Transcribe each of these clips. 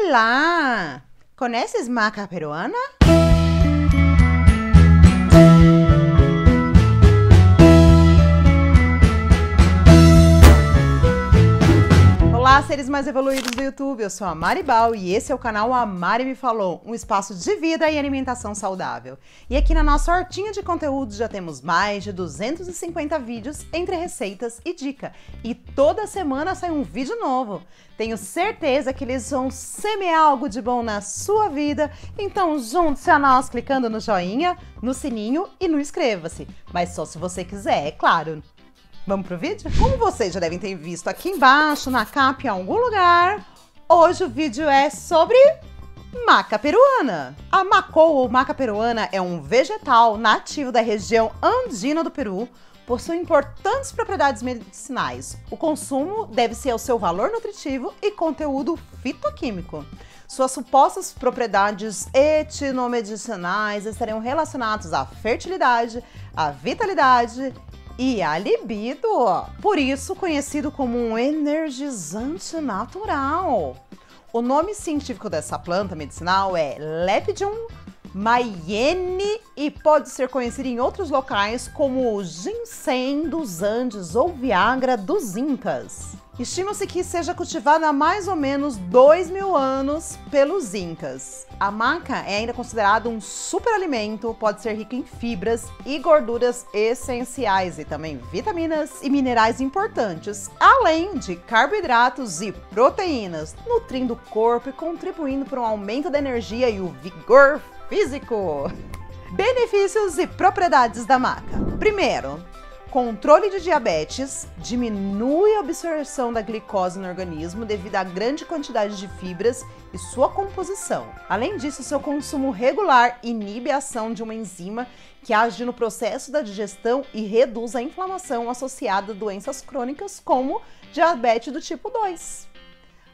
Olá! Conheces maca peruana? Olá, seres mais evoluídos do YouTube. Eu sou a Maribal e esse é o canal A Mari Me Falou, um espaço de vida e alimentação saudável. E aqui na nossa hortinha de conteúdos já temos mais de 250 vídeos entre receitas e dica. E toda semana sai um vídeo novo. Tenho certeza que eles vão semear algo de bom na sua vida. Então, junte-se a nós clicando no joinha, no sininho e no inscreva-se. Mas só se você quiser, é claro. Vamos pro vídeo? Como vocês já devem ter visto aqui embaixo, na capa em algum lugar, hoje o vídeo é sobre maca peruana. A macou ou maca peruana é um vegetal nativo da região andina do Peru, possui importantes propriedades medicinais. O consumo deve ser ao seu valor nutritivo e conteúdo fitoquímico. Suas supostas propriedades etnomedicinais estariam relacionadas à fertilidade, à vitalidade e a libido, por isso conhecido como um energizante natural. O nome científico dessa planta medicinal é Lepidium mayenne e pode ser conhecido em outros locais como o ginseng dos Andes ou Viagra dos Incas. Estima-se que seja cultivada há mais ou menos 2 mil anos pelos Incas. A maca é ainda considerada um superalimento, pode ser rico em fibras e gorduras essenciais e também vitaminas e minerais importantes, além de carboidratos e proteínas, nutrindo o corpo e contribuindo para um aumento da energia e o vigor físico. Benefícios e propriedades da maca. Primeiro, Controle de diabetes diminui a absorção da glicose no organismo devido à grande quantidade de fibras e sua composição. Além disso, seu consumo regular inibe a ação de uma enzima que age no processo da digestão e reduz a inflamação associada a doenças crônicas como diabetes do tipo 2.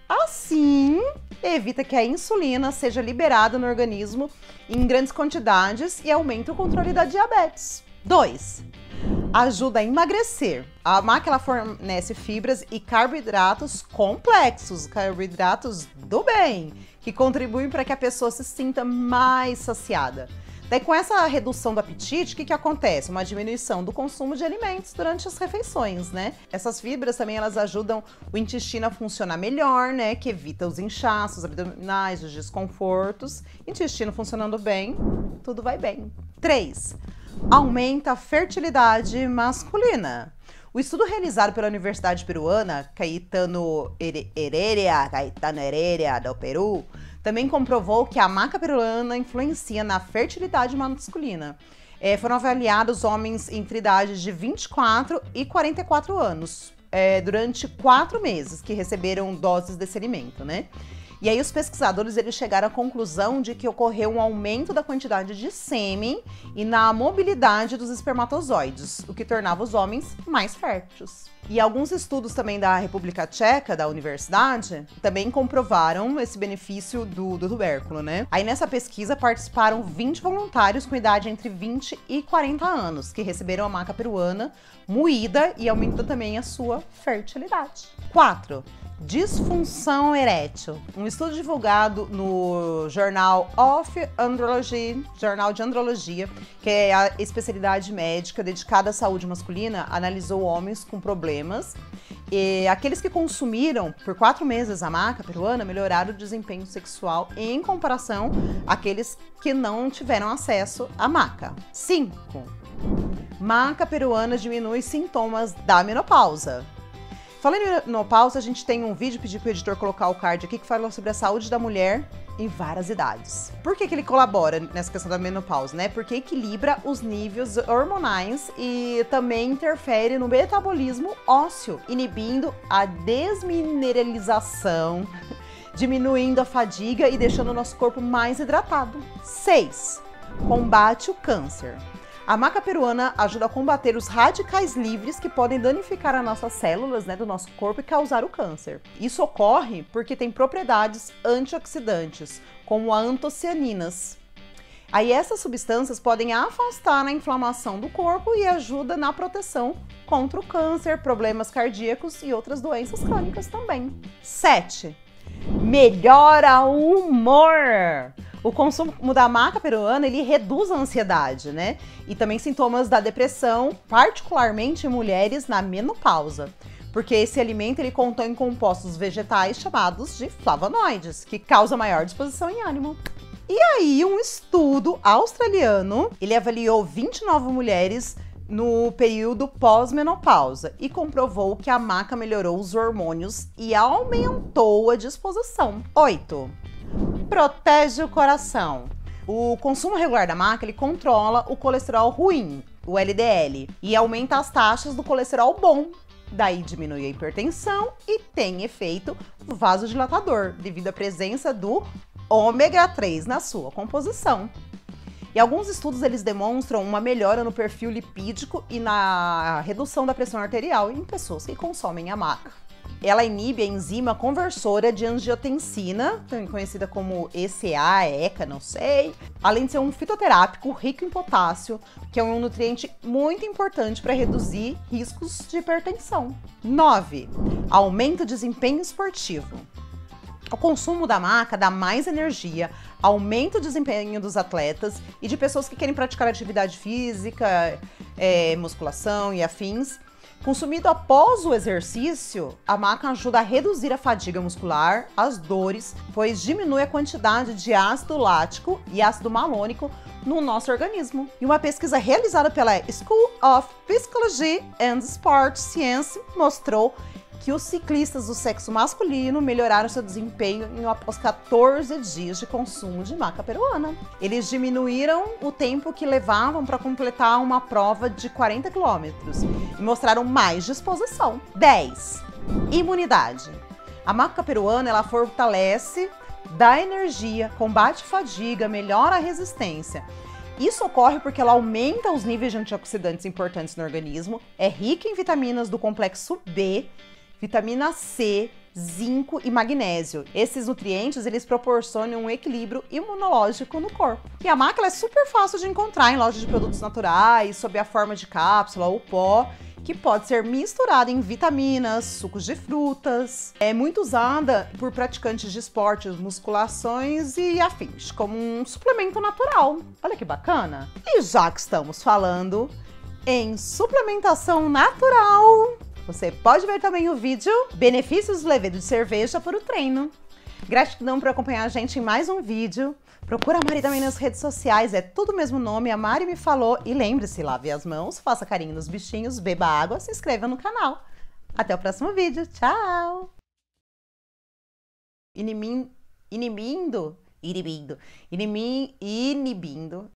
Assim, evita que a insulina seja liberada no organismo em grandes quantidades e aumenta o controle da diabetes. 2 ajuda a emagrecer. A máquina fornece fibras e carboidratos complexos, carboidratos do bem, que contribuem para que a pessoa se sinta mais saciada. Daí, com essa redução do apetite, o que, que acontece? Uma diminuição do consumo de alimentos durante as refeições, né? Essas fibras também elas ajudam o intestino a funcionar melhor, né? Que evita os inchaços abdominais, os desconfortos. Intestino funcionando bem, tudo vai bem. 3 aumenta a fertilidade masculina. O estudo realizado pela Universidade Peruana Caetano Heredia, Caetano Heredia do Peru, também comprovou que a maca peruana influencia na fertilidade masculina. É, foram avaliados homens entre idades de 24 e 44 anos é, durante quatro meses que receberam doses desse alimento, né? E aí os pesquisadores eles chegaram à conclusão de que ocorreu um aumento da quantidade de sêmen e na mobilidade dos espermatozoides, o que tornava os homens mais férteis. E alguns estudos também da República Tcheca, da universidade, também comprovaram esse benefício do, do tubérculo, né? Aí nessa pesquisa participaram 20 voluntários com idade entre 20 e 40 anos, que receberam a maca peruana moída e aumentou também a sua fertilidade. 4 disfunção erétil. Um estudo divulgado no jornal of Andrology, jornal de andrologia, que é a especialidade médica dedicada à saúde masculina, analisou homens com problemas e aqueles que consumiram por quatro meses a maca peruana melhoraram o desempenho sexual em comparação àqueles que não tiveram acesso à maca. 5. Maca peruana diminui sintomas da menopausa. Falando em menopausa, a gente tem um vídeo, pedi pro editor colocar o card aqui, que fala sobre a saúde da mulher em várias idades. Por que, que ele colabora nessa questão da menopausa, né? Porque equilibra os níveis hormonais e também interfere no metabolismo ósseo, inibindo a desmineralização, diminuindo a fadiga e deixando o nosso corpo mais hidratado. 6. Combate o câncer. A maca peruana ajuda a combater os radicais livres que podem danificar as nossas células né, do nosso corpo e causar o câncer. Isso ocorre porque tem propriedades antioxidantes, como a antocianinas. Aí essas substâncias podem afastar a inflamação do corpo e ajuda na proteção contra o câncer, problemas cardíacos e outras doenças crônicas também. 7 Melhora o humor. O consumo da maca peruana, ele reduz a ansiedade, né? E também sintomas da depressão, particularmente em mulheres na menopausa. Porque esse alimento ele contém compostos vegetais chamados de flavonoides, que causam maior disposição em ânimo. E aí, um estudo australiano, ele avaliou 29 mulheres no período pós-menopausa e comprovou que a maca melhorou os hormônios e aumentou a disposição. 8 protege o coração. O consumo regular da maca ele controla o colesterol ruim, o LDL, e aumenta as taxas do colesterol bom. Daí diminui a hipertensão e tem efeito vasodilatador, devido à presença do ômega 3 na sua composição. E alguns estudos eles demonstram uma melhora no perfil lipídico e na redução da pressão arterial em pessoas que consomem a maca. Ela inibe a enzima conversora de angiotensina, também conhecida como ECA, ECA, não sei. Além de ser um fitoterápico rico em potássio, que é um nutriente muito importante para reduzir riscos de hipertensão. 9. Aumenta o desempenho esportivo. O consumo da maca dá mais energia, aumenta o desempenho dos atletas e de pessoas que querem praticar atividade física, é, musculação e afins. Consumido após o exercício, a maca ajuda a reduzir a fadiga muscular, as dores, pois diminui a quantidade de ácido lático e ácido malônico no nosso organismo. E uma pesquisa realizada pela School of Psychology and Sport Science mostrou que os ciclistas do sexo masculino melhoraram seu desempenho em após 14 dias de consumo de maca peruana. Eles diminuíram o tempo que levavam para completar uma prova de 40 quilômetros e mostraram mais disposição. 10. Imunidade. A maca peruana ela fortalece, dá energia, combate fadiga, melhora a resistência. Isso ocorre porque ela aumenta os níveis de antioxidantes importantes no organismo, é rica em vitaminas do complexo B vitamina C, zinco e magnésio. Esses nutrientes eles proporcionam um equilíbrio imunológico no corpo. E a máquina é super fácil de encontrar em lojas de produtos naturais, sob a forma de cápsula ou pó que pode ser misturada em vitaminas, sucos de frutas. É muito usada por praticantes de esportes, musculações e afins, como um suplemento natural. Olha que bacana! E já que estamos falando em suplementação natural, você pode ver também o vídeo Benefícios do levedo de cerveja para o treino. Gratidão por acompanhar a gente em mais um vídeo. Procura a Mari também nas redes sociais, é tudo o mesmo nome, a Mari me falou. E lembre-se, lave as mãos, faça carinho nos bichinhos, beba água, se inscreva no canal. Até o próximo vídeo, tchau! Inimin... Inimindo? Inibindo. Inimi... Inibindo